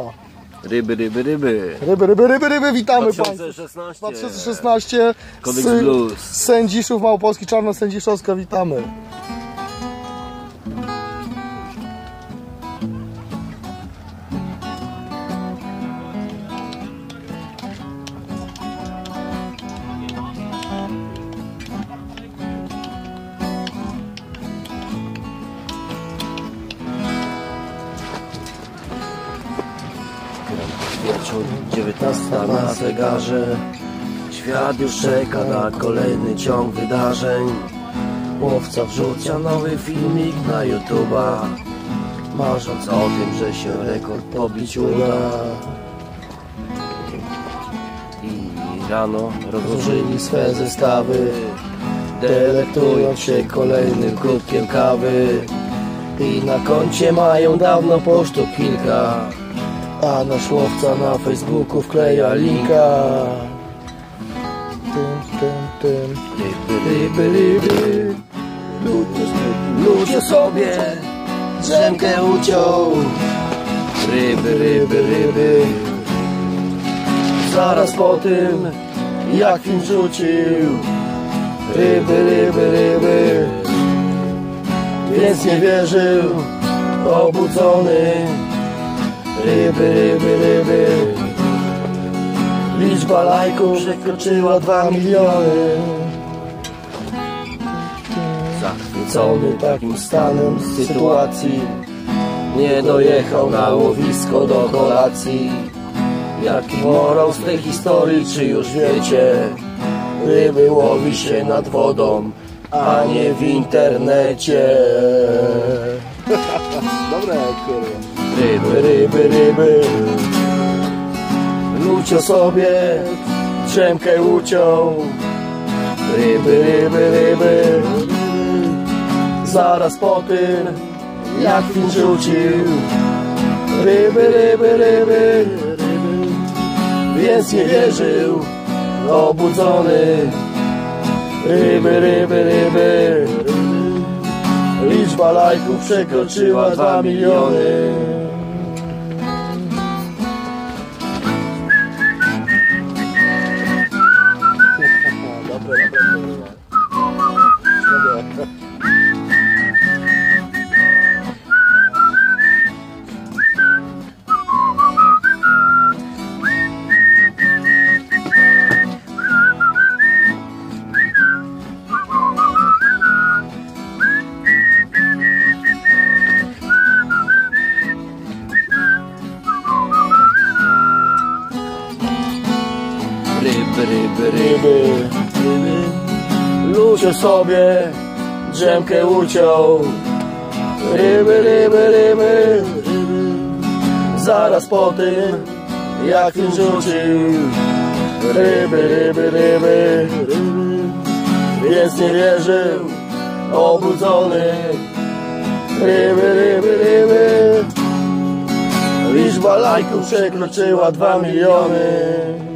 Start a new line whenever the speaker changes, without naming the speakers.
O.
Ryby, ryby, ryby.
Ryby, ryby, ryby, ryby, witamy Państwa.
2016.
2016
Kodeks
z,
Blues.
z Sędziszów Małopolski, Czarno-Sędziszowska, witamy.
Wieczór 19 na zegarze. Świat już czeka na kolejny ciąg wydarzeń. Łowca wrzucia nowy filmik na YouTube'a Marząc o tym, że się rekord pobić uda. I rano rozłożyli swe zestawy Delektując się kolejnym kubkiem kawy. I na koncie mają dawno po sztuk kilka a nasz łowca na Facebooku wkleja linka.
Tym, tym, tym.
Ryby Ludzie, ludzie sobie drzemkę uciął. Ryby, ryby, ryby. Zaraz po tym jak film rzucił Ryby, ryby, ryby. Więc nie wierzył Obudzony Ryby, ryby, ryby. Liczba lajków przekroczyła dwa miliony. Zachwycony takim stanem sytuacji Nie dojechał na łowisko do kolacji. Jaki morał z tej historii, czy już wiecie? Ryby łowi się nad wodą, a nie w internecie
Dobre, kurwa.
Ryby, ryby, ryby Lucio sobie drzemkę uciął. Ryby, ryby, ryby Zaraz po tym jak film rzucił Ryby, ryby, ryby Więc nie wierzył Obudzony. Ryby, ryby, ryby Liczba lajków przekroczyła dwa miliony Ryby, ryby, ryby, ryby Lucio sobie drzemkę uciął. Ryby, ryby, ryby Zaraz po tym jak film rzucił Ryby, ryby, ryby Więc nie wierzył Obudzony. Ryby, ryby, ryby. Liczba lajków przekroczyła dwa miliony